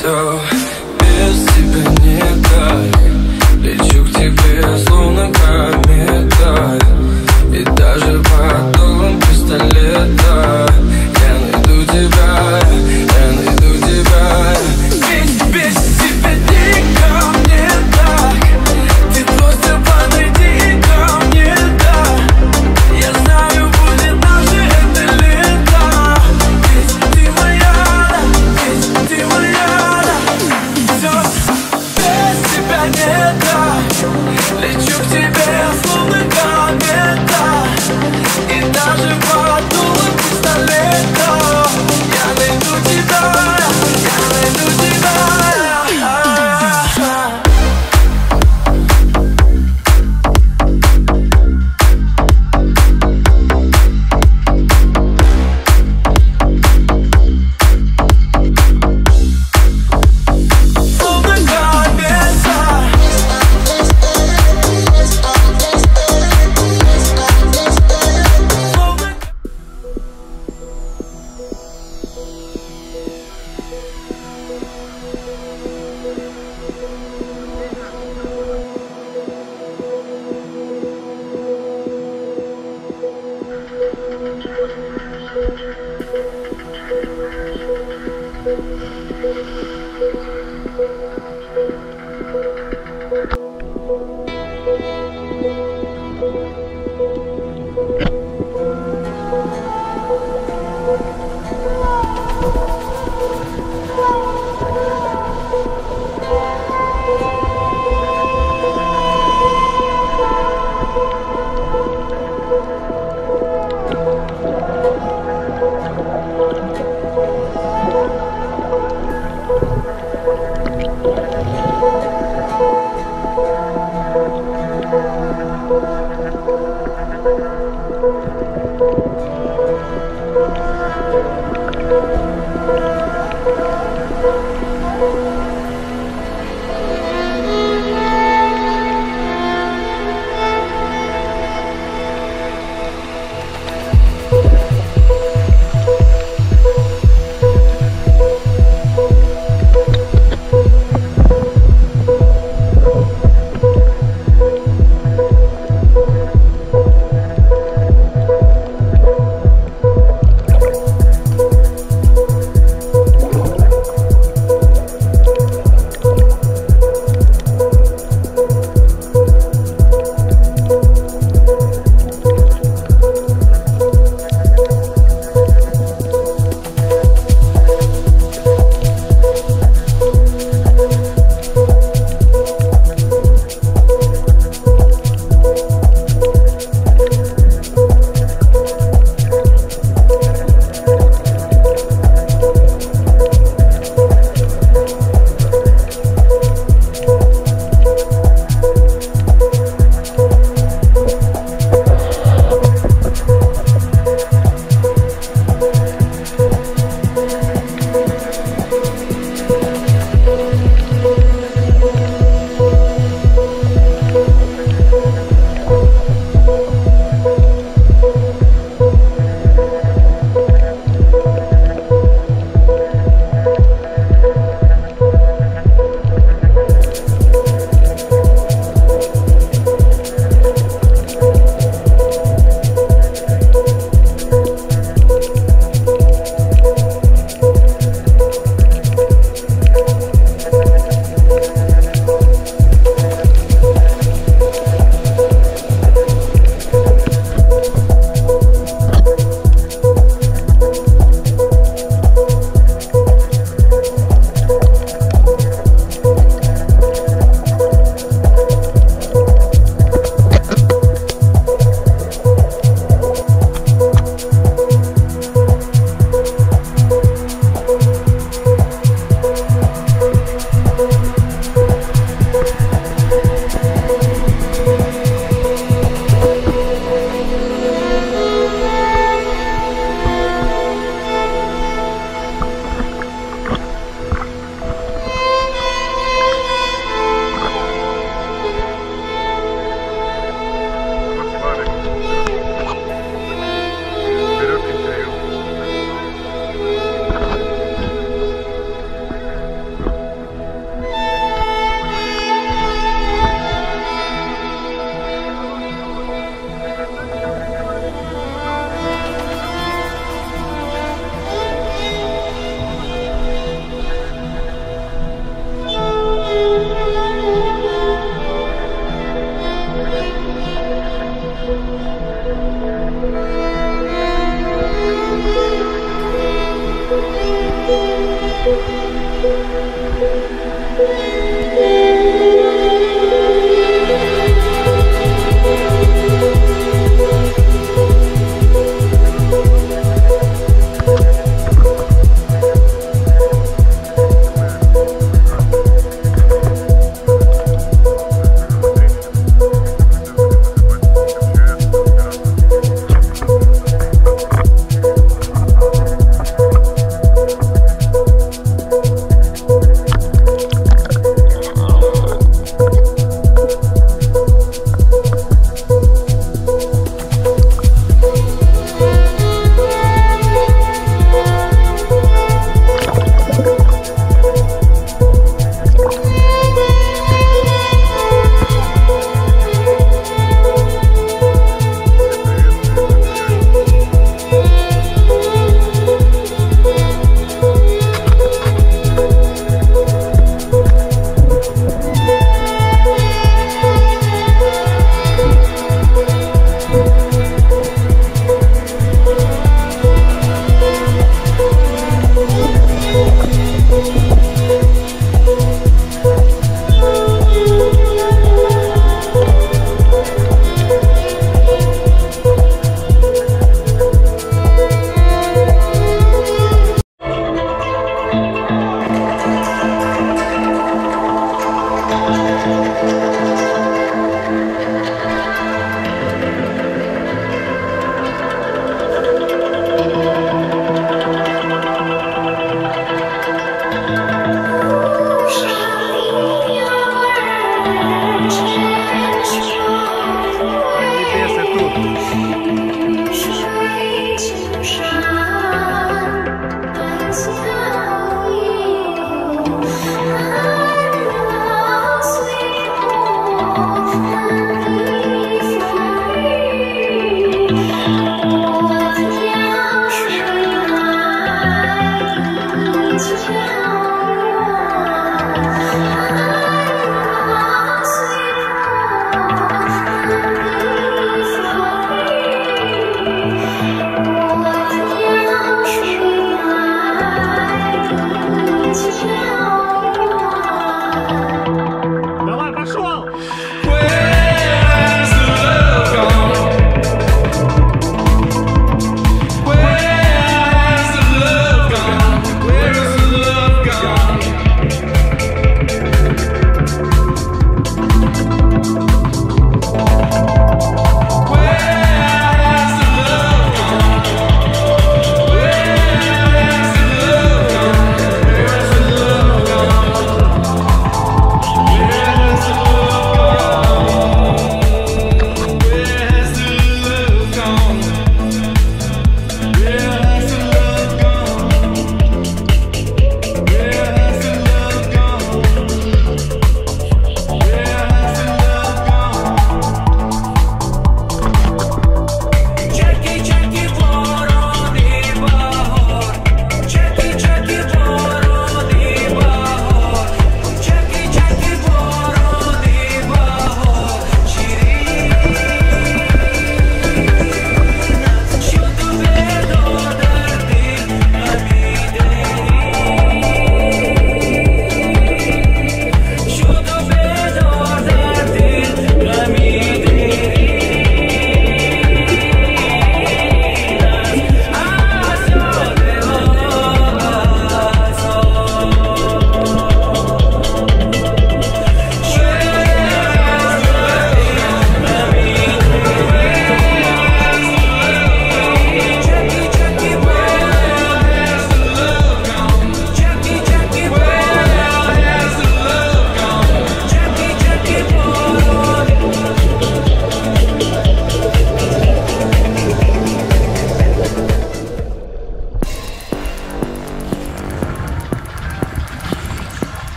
все без тебя не так, Лечу к тебе словно комета И даже потом пистолета Música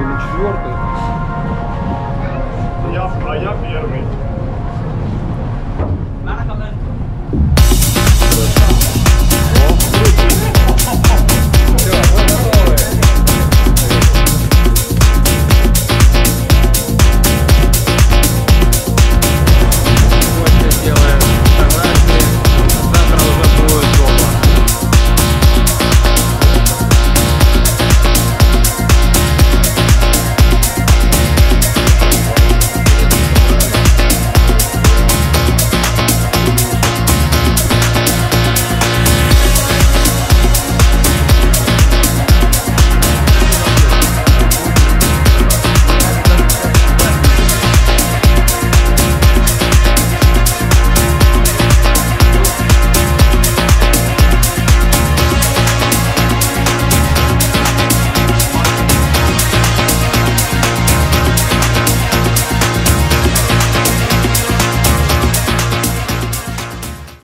или четвертый.